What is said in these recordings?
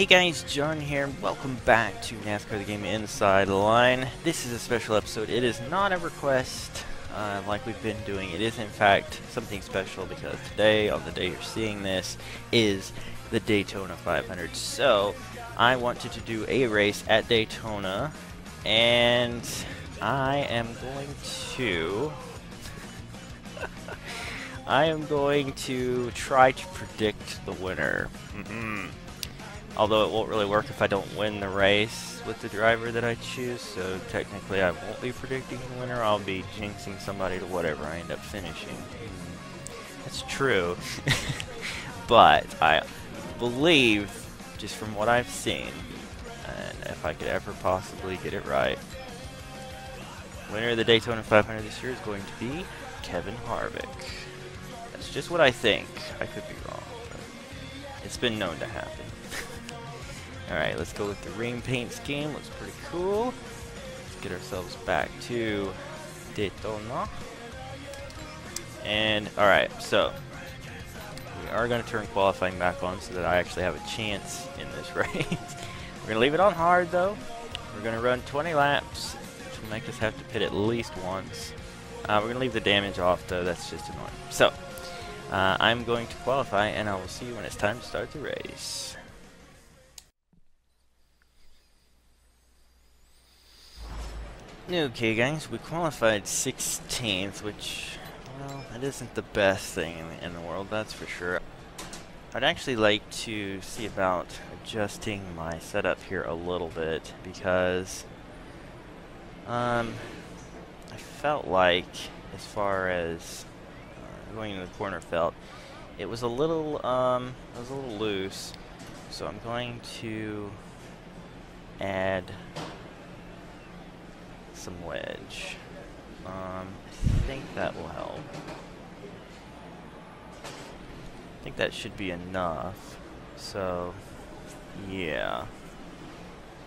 Hey guys, Jon here. Welcome back to NASCAR The Game Inside Line. This is a special episode. It is not a request uh, like we've been doing. It is in fact something special because today, on the day you're seeing this, is the Daytona 500. So, I wanted to do a race at Daytona and I am going to... I am going to try to predict the winner. Mm -hmm. Although it won't really work if I don't win the race with the driver that I choose, so technically I won't be predicting the winner, I'll be jinxing somebody to whatever I end up finishing. Hmm. That's true. but I believe, just from what I've seen, and if I could ever possibly get it right, winner of the Daytona 500 this year is going to be Kevin Harvick. That's just what I think. I could be wrong, but it's been known to happen. Alright, let's go with the Rheem paint scheme. Looks pretty cool. Let's get ourselves back to Daytona. And, alright, so we are going to turn qualifying back on so that I actually have a chance in this race. We're going to leave it on hard, though. We're going to run 20 laps, which will make us have to pit at least once. Uh, we're going to leave the damage off, though. That's just annoying. So, uh, I'm going to qualify, and I will see you when it's time to start the race. Okay guys, we qualified 16th, which, well, that isn't the best thing in the, in the world, that's for sure. I'd actually like to see about adjusting my setup here a little bit, because um, I felt like, as far as uh, going into the corner felt, it was a little, um, it was a little loose, so I'm going to add some wedge. Um, I think that will help. I think that should be enough. So, yeah.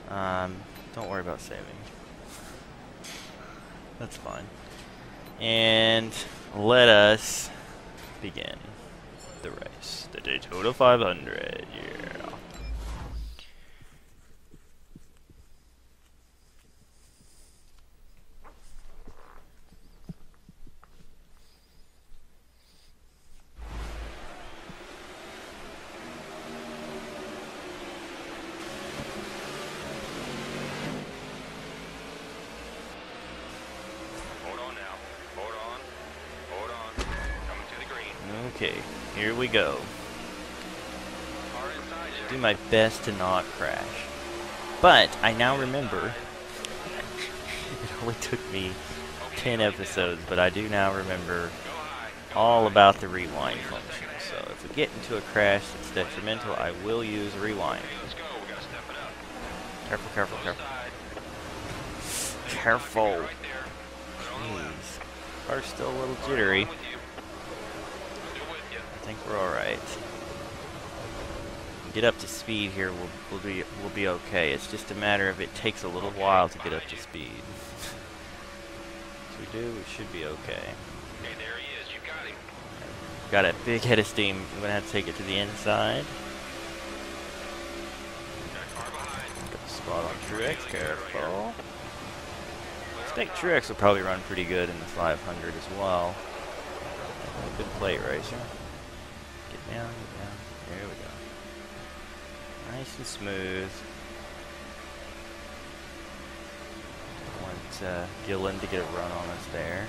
Um, don't worry about saving. That's fine. And let us begin the race. The Daytona 500, yeah. Okay, here we go. Do my best to not crash. But I now remember it only took me 10 episodes, but I do now remember all about the rewind function. So if we get into a crash that's detrimental, I will use rewind. Careful, careful, careful. Careful. Jeez. Car's still a little jittery. Think we're alright. Get up to speed here, we'll, we'll, be, we'll be okay. It's just a matter of it takes a little while to get up to speed. if we do, we should be okay. Hey, there he is. You got him. Got a big head of steam. I'm to have to take it to the inside. Got the spot on Truex. Careful. I expect Truex will probably run pretty good in the 500 as well. Good plate racer. Down, down. There we go. Nice and smooth. Want uh, Gillen to get a run on us there.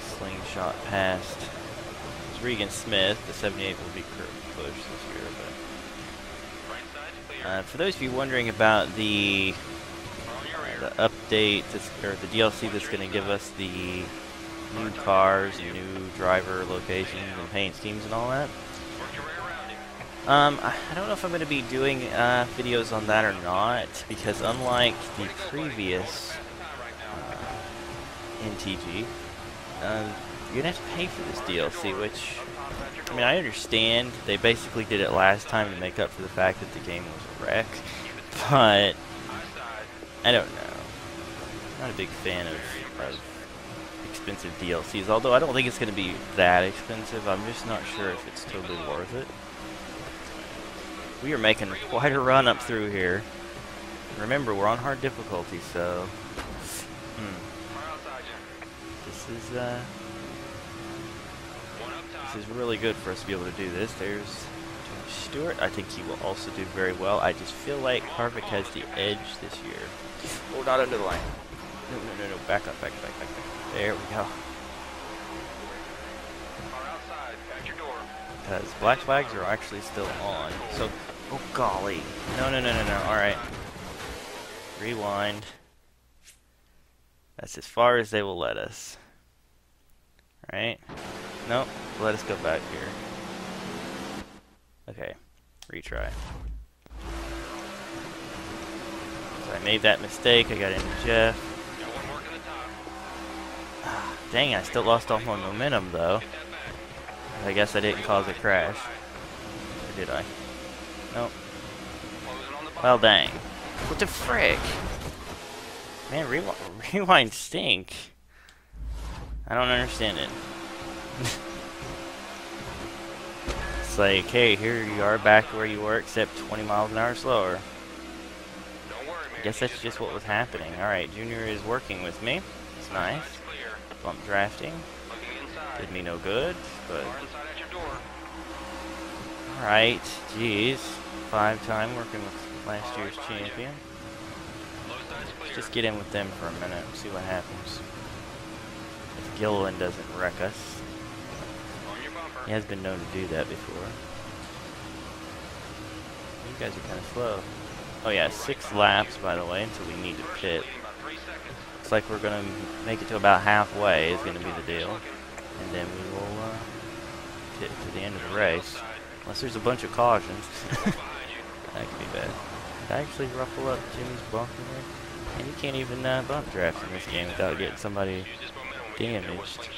Slingshot past Regan Smith. The 78 will be pushed this year, but uh, for those of you wondering about the uh, the update or the DLC that's going to give us the new cars new driver locations and paint schemes and all that. Um, I don't know if I'm going to be doing uh, videos on that or not, because unlike the previous uh, NTG, uh, you're going to have to pay for this DLC, which, I mean, I understand. They basically did it last time to make up for the fact that the game was a wreck, but I don't know. I'm not a big fan of, of expensive DLCs, although I don't think it's going to be that expensive. I'm just not sure if it's totally worth it. We are making quite a run up through here. Remember, we're on hard difficulty, so... Hmm. Far outside you. This is, uh... One up top. This is really good for us to be able to do this. There's Stewart. I think he will also do very well. I just feel like Harvick has the edge this year. Oh, not under the line. No, no, no, no. Back up, back up, back up, back up. There we go. Far outside. At your door. Because black flags are actually still on. So, oh golly. No, no, no, no, no. Alright. Rewind. That's as far as they will let us. Right? Nope. Let us go back here. Okay. Retry. So I made that mistake. I got into Jeff. Dang, I still lost all my momentum though. I guess I didn't cause a crash. Or did I? Nope. Well, dang. What the frick? Man, rewi rewind stink. I don't understand it. it's like, hey, here you are back where you were, except 20 miles an hour slower. I guess that's just what was happening. Alright, Junior is working with me. It's nice. Bump drafting. Did me no good, but... Alright, jeez. Five time working with last year's champion. Clear. Just get in with them for a minute, see what happens. If Gilliland doesn't wreck us. He has been known to do that before. You guys are kind of slow. Oh yeah, six laps by the way until we need to pit. lead about three seconds. Looks like we're gonna make it to about halfway is gonna be the deal. And then we will uh, pit to the end of the race. Unless there's a bunch of cautions. That could be bad. Did I actually ruffle up Jimmie's bumper there? And you can't even uh, bump draft in this game without getting somebody get damaged.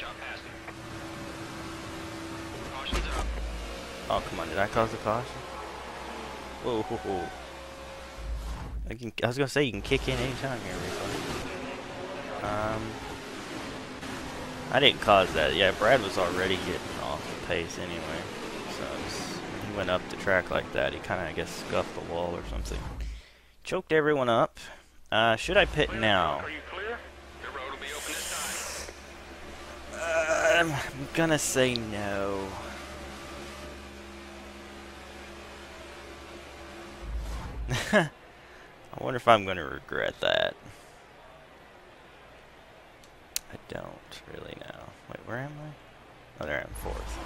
Oh, come on. Did I cause a caution? Whoa, whoa. I, can, I was going to say you can kick in anytime here, Rico. Um, I didn't cause that. Yeah, Brad was already getting off the pace anyway. So when he went up the track like that, he kind of, I guess, scuffed the wall or something. Choked everyone up. Uh, should I pit now? Are you clear? The road will be open this time. Uh, I'm gonna say no. I wonder if I'm gonna regret that. I don't really know. Wait, where am I? Oh, there I am, fourth.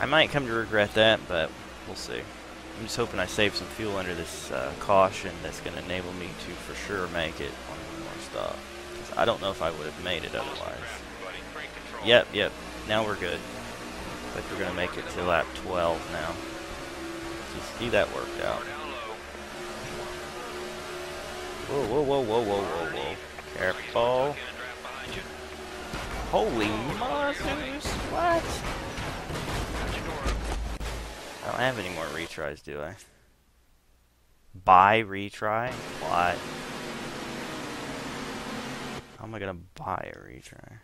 I might come to regret that, but we'll see. I'm just hoping I save some fuel under this uh, caution that's going to enable me to for sure make it on one more stop. 'Cause I don't know if I would have made it otherwise. Yep, yep. Now we're good. Like we're gonna make it to lap 12 now. See that worked out. Whoa, whoa, whoa, whoa, whoa, whoa, whoa. Careful. Holy monsters! What? I don't have any more retries, do I? Buy retry? What? How am I gonna buy a retry?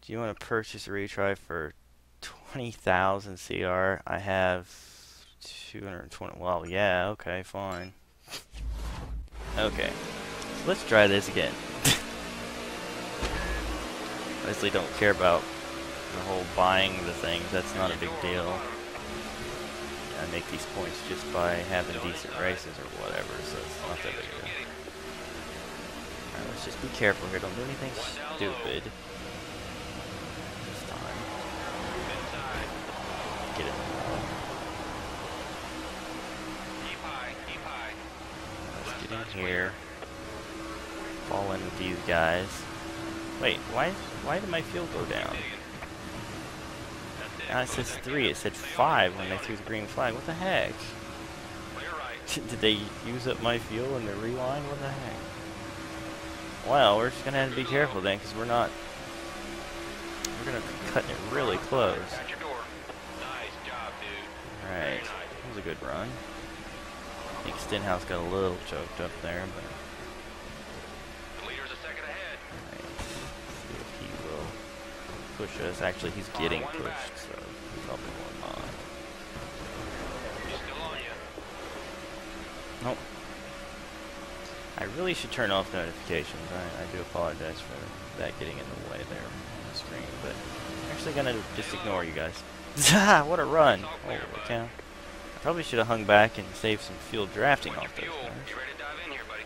Do you want to purchase a retry for 20,000 CR? I have 220. Well, yeah, okay, fine. Okay. So let's try this again. Honestly, don't care about the whole buying the things. That's not a big deal. I make these points just by having decent races or whatever, so it's not that big a deal. Alright, let's just be careful here. Don't do anything stupid. This time. Inside. Get it. Keep high. Keep high. Let's get in here. Fall in with these guys. Wait, why why did my fuel go down? It. Now it says three. It said five when they threw the green flag. What the heck? Did they use up my fuel in the rewind? What the heck? Well, we're just gonna have to be careful then, because we're not. We're gonna be cutting it really close. Got your door. Nice job, dude. Right. That was a good run. I think Stenhouse got a little choked up there, but. The leader's a second ahead. Right. See if he will push us. Actually, he's getting pushed, back. so he's probably going on. He's still on you. Nope. I really should turn off notifications. I, I do apologize for that getting in the way there on the screen, but I'm actually gonna just ignore you guys. what a run! Holy cow. I probably should have hung back and saved some fuel drafting off those guys. you ready to dive in here, buddy?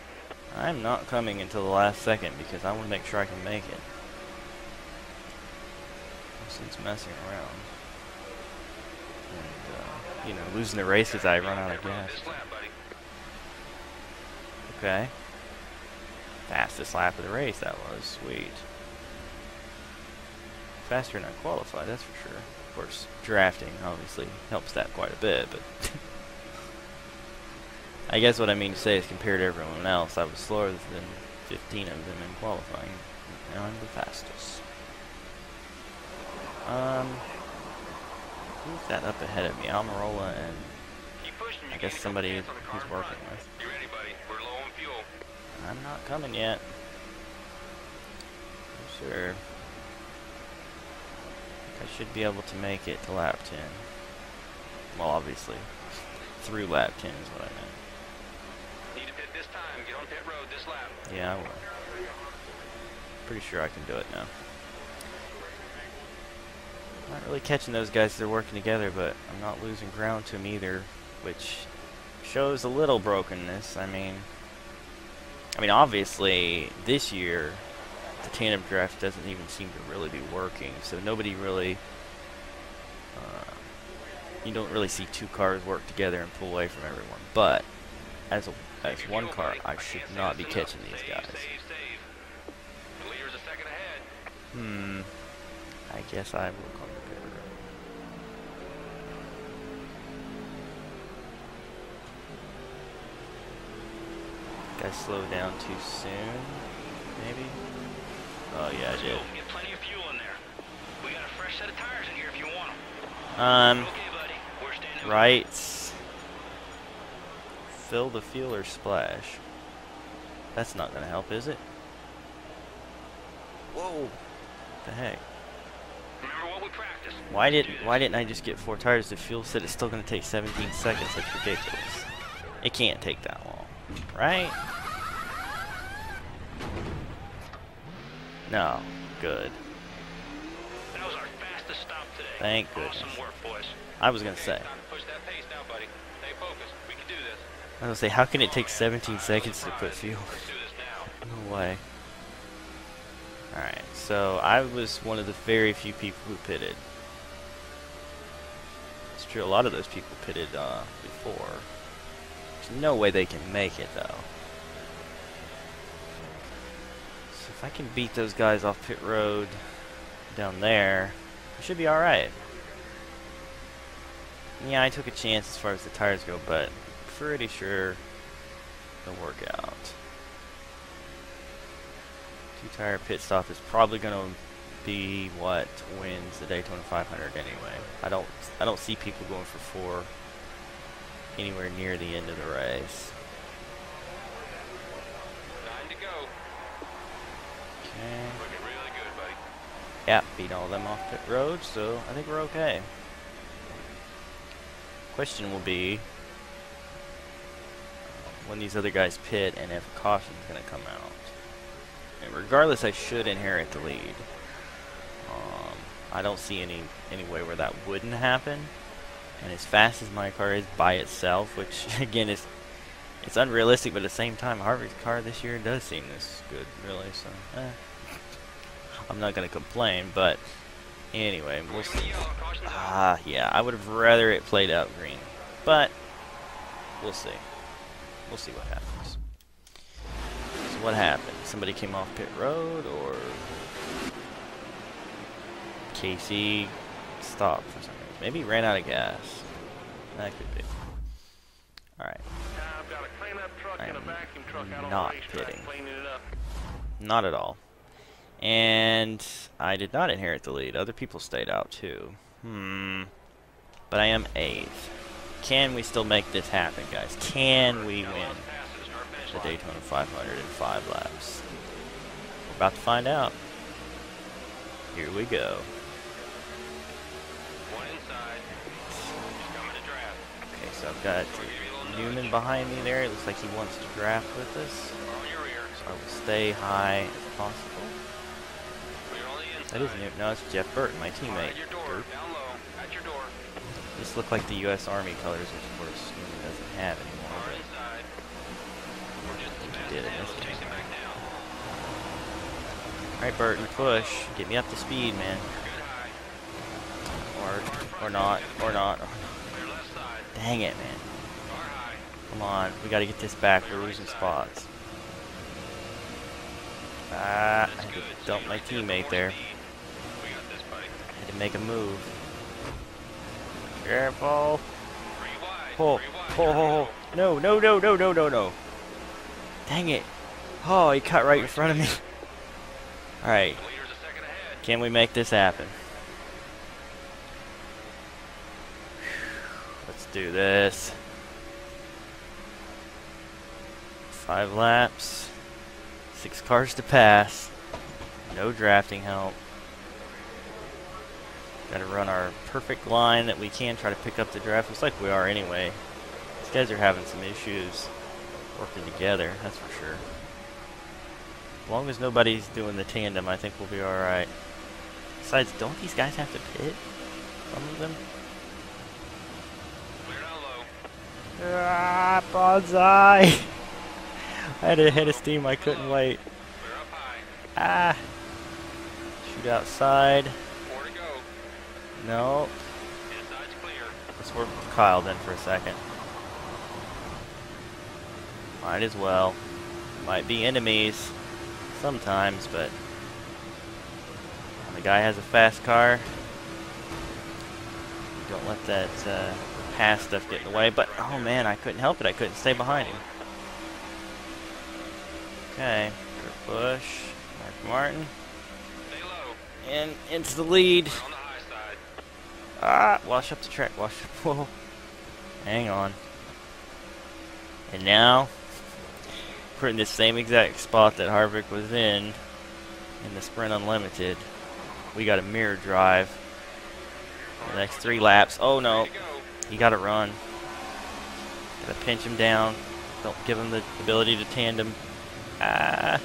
I'm not coming until the last second because I want to make sure I can make it. Sense messing around. And, uh, you know, losing the race as I run out of gas. This lap, buddy. Okay. Fastest lap of the race, that was. Sweet. Faster than I qualified, that's for sure. Of course, drafting obviously helps that quite a bit, but... I guess what I mean to say is compared to everyone else, I was slower than 15 of them in qualifying. Now I'm the fastest. Um... Who's that up ahead of me? Almirola and Keep pushing. I guess gained a couple somebody tenths on the car who's working with. Ready, buddy? We're low on fuel. I'm not coming yet. Sure. I should be able to make it to lap 10. Well, obviously. Through lap 10 is what I meant. Need to pit this time. Get on pit road this lap. Yeah, I will. Pretty sure I can do it now. Not really catching those guys, they're working together, but I'm not losing ground to them either, which shows a little brokenness. I mean, I mean, obviously, this year, the tandem draft doesn't even seem to really be working, so nobody really, uh, you don't really see two cars work together and pull away from everyone. But, as a as one car. I should not be catching these guys. Save, save. The leader's a second ahead. Hmm. I guess I will come to pit road. I slowed down too soon? Maybe? Oh yeah, I did. Get plenty of fuel in there. We got a fresh set of tires in here if you want them. Um, Okay, buddy. We're standing. right. Fill the fuel or splash. That's not gonna help, is it? Whoa! What The heck? Remember what we practiced. Why didn't. Why didn't I just get four tires? The fuel said it's still gonna take 17 seconds. That's ridiculous. It can't take that long, right? No. Good. That was our fastest stop today. Thank Awesome goodness. work, boys. I was gonna say. Time to push that pace now, buddy. Stay focused. We can do this. I was gonna say, how can it take 17 seconds to put fuel? Let's do this now. No way. Alright, so I was one of the very few people who pitted. It's true, a lot of those people pitted uh, before. There's no way they can make it, though. So I can beat those guys off pit road down there, I should be alright. Yeah, I took a chance as far as the tires go, but pretty sure it'll work out. Two tire pit stop is probably gonna be what wins the Daytona 500 anyway. I don't I don't see people going for four anywhere near the end of the race. Nine to go. Okay. Looking really good, buddy. Yeah, beat all them off pit road, so I think we're okay. Question will be uh, when these other guys pit and if caution's gonna come out. And regardless, I should inherit the lead. Um, I don't see any any way where that wouldn't happen. And as fast as my car is by itself, which again is it's unrealistic, but at the same time, Harvick's car this year does seem this good, really. So, eh. I'm not gonna complain, but anyway, we'll see. Ah, yeah, I would have rather it played out green, but we'll see. We'll see what happens. So what happened? Somebody came off pit road, or Casey stopped for some reason. Maybe ran out of gas. That could be. All not the racetrack pitting. cleaning it up. not at all. And I did not inherit the lead. Other people stayed out too. Hmm. But I am eighth. Can we still make this happen, guys? Can we win lot of passes. Start finish the. Daytona 500 in five laps? We're about to find out. Here we go. One inside. He's coming to draft. Okay, so I've got We'll give you a little Newman behind me there. It looks like he wants to draft with us. We're on your rear. So I will stay high as possible. We're on the. That is Newton. No, it's Jeff Burton, my At teammate. your door. Low. At your door. This look like the U.S. Army colors, which of course Newman doesn't have anymore. Far But inside. We're just think he did the in this back down. Alright, Burton, push. Get me up to speed, man. You're good high. Or, or not, or not. Dang it, man. Come on, we gotta get this back. We're losing spots. Ah, I had to dump my teammate there. speed. We got this, buddy. Had to make a move. Careful. Pull, pull, pull, No, no, no, no, no, no, no. Dang it. Oh, he cut right in front of me. Alright, The leader's a second ahead. can we make this happen? Let's do this. Five laps. Six cars to pass. No drafting help. Gotta run our perfect line that we can try to pick up the draft. Looks like we are anyway. These guys are having some issues working together, that's for sure. As long as nobody's doing the tandem, I think we'll be alright. Besides, don't these guys have to pit? Some of them? Ah, bonsai! I had a head of steam, I couldn't wait. Ah! Shoot outside. No. Let's work with Kyle then for a second. Might as well. Might be enemies sometimes, but the guy has a fast car, don't let that uh, pass stuff get in the way. But oh man, I couldn't help it. I couldn't stay behind him. Okay, Kurt Busch, Mark Martin, Stay low. and into the lead. The high side. Ah, wash up the track, wash up. Whoa. Hang on. And now, we're in the same exact spot that Harvick was in, in the Sprint Unlimited. We got a mirror drive. The next three laps. Oh no, Way to go. he got to run. Gotta pinch him down. Don't give him the ability to tandem. Ah,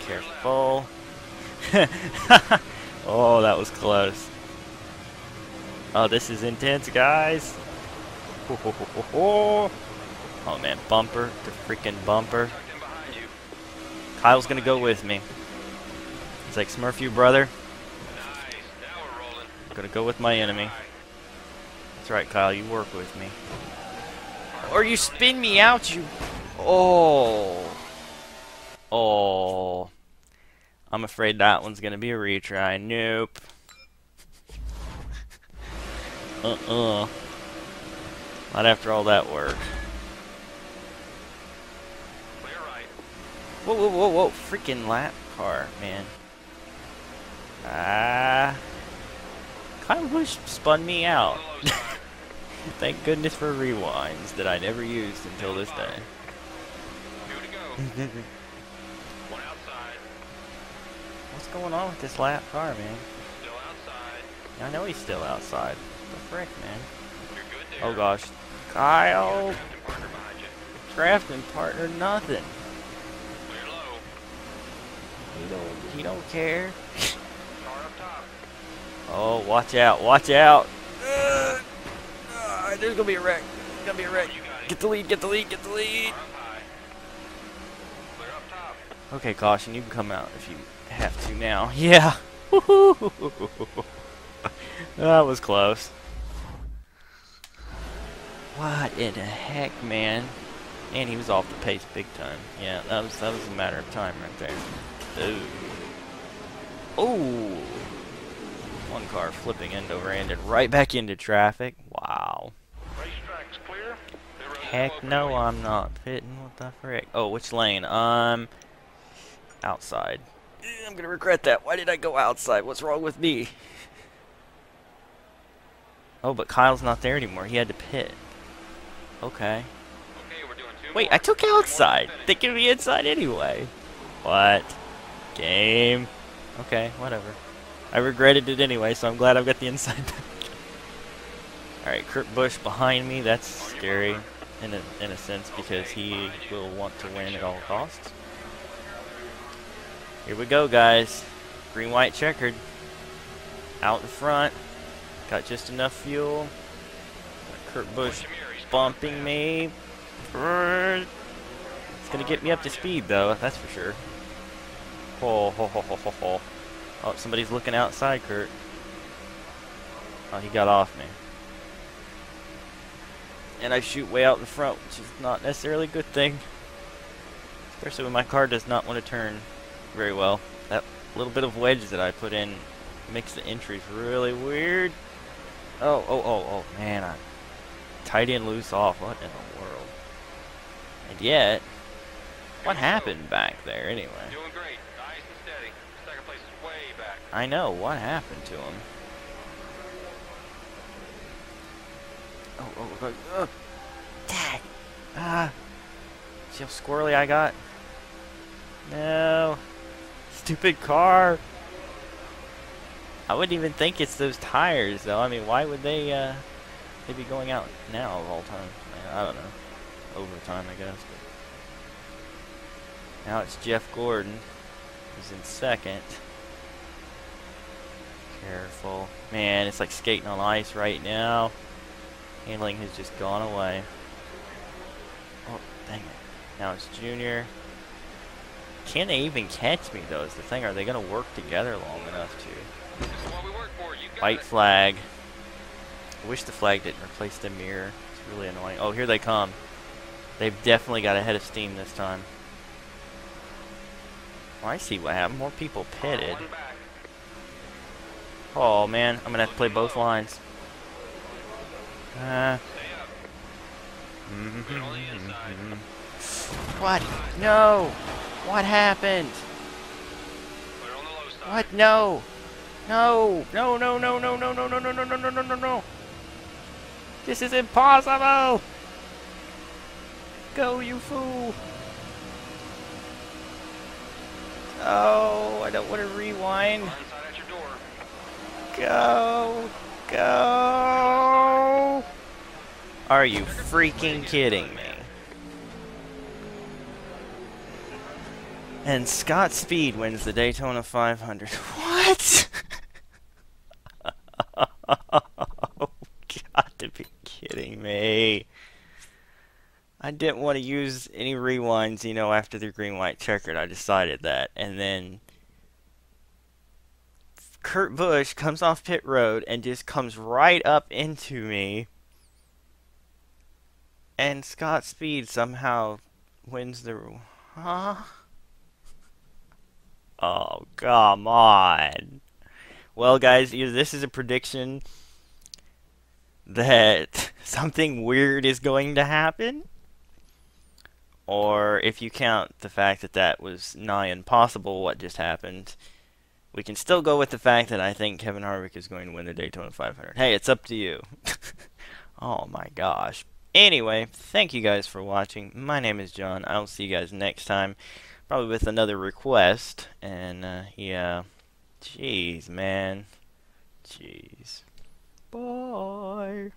careful. oh, that was close. Oh, this is intense, guys. Oh man, bumper to freaking bumper. Kyle's gonna go with me. It's like, Smurf, you brother. I'm gonna go with my enemy. That's right, Kyle. You work with me. Or you spin me out, you. Oh. Oh. I'm afraid that one's gonna be a retry. Nope. Uh-uh. Not after all that work. Whoa, whoa, whoa, whoa. Freaking lap car, man. Ah. Kind of wish spun me out. On the low side. Thank goodness for rewinds that I never used until this day. Two to go. One outside. What's going on with this lap car, man? Still outside. I know he's still outside. What The frick, man. You're good there. Oh gosh. Kyle! got Captain Partner behind you. Drafting partner, nothing. Low. He don't, he don't care. Car up top. Oh, watch out, watch out. There's gonna be a wreck. There's gonna be a wreck. Get the lead, get the lead, get the lead. Okay, caution, you can come out if you have to now. Yeah. that was close. What in the heck, man? And he was off the pace big time. Yeah, that was that was a matter of time right there. Ooh. Ooh. One car flipping end over end and right back into traffic. Heck no. I'm not pitting. What the frick? Oh, which lane? Um, outside. Eh, I'm gonna regret that. Why did I go outside? What's wrong with me? Oh, but Kyle's not there anymore. He had to pit. Okay. Okay, we're doing two Wait, more. I took Three more to outside. finish. They can be inside anyway. What? Game. Okay, whatever. I regretted it anyway, so I'm glad I've got the inside back. Alright, Kurt Busch behind me, that's scary in a, in a sense because he will want to win at all costs. Here we go, guys. Green, white, checkered. Out in front. Got just enough fuel. Kurt Busch bumping me. It's gonna get me up to speed, though, that's for sure. Oh, ho, ho, ho, ho, ho. Oh, somebody's looking outside, Kurt. Oh, he got off me. And I shoot way out in front, which is not necessarily a good thing. Especially when my car does not want to turn very well. That little bit of wedge that I put in makes the entries really weird. Oh, oh, oh, oh, man, I'm tight and loose off. What in the world? And yet, what happened back there anyway? Doing great. Nice and steady. Second place is way back. I know, what happened to him? Oh, oh, oh, oh. Dang. Ah. See how squirrely I got? No. Stupid car. I wouldn't even think it's those tires, though. I mean, why would they, uh, they be going out now of all time? I don't know. Overtime, I guess. But now it's Jeff Gordon, who's in second. Careful. Man, it's like skating on ice right now. Handling has just gone away. Oh, dang it. Now it's Junior. Can they even catch me, though, is the thing. Are they going to work together long enough to? White flag. I wish the flag didn't replace the mirror. It's really annoying. Oh, here they come. They've definitely got a head of steam this time. Oh, I see what happened. More people pitted. Oh, man. I'm going to have to play both lines. Uh, what? No! What happened? What? No! No! No, no, no, no, no, no, no, no, no, no, no, no, no, no! This is impossible! Go, you fool! Oh, I don't want to rewind. Go! Go! Are you freaking kidding me? And Scott Speed wins the Daytona 500. What? oh, got to be kidding me. I didn't want to use any rewinds, you know, after the green white checkered. I decided that. And then Kurt Busch comes off pit road and just comes right up into me. And Scott Speed somehow wins the. Huh? Oh, come on. Well, guys, this is a prediction that something weird is going to happen, or if you count the fact that that was nigh impossible, what just happened, we can still go with the fact that I think Kevin Harvick is going to win the Daytona 500. Hey, it's up to you. oh my gosh. Anyway, thank you guys for watching. My name is Jon. I'll see you guys next time. Probably with another request. And, uh, yeah. Jeez, man. Jeez. Bye.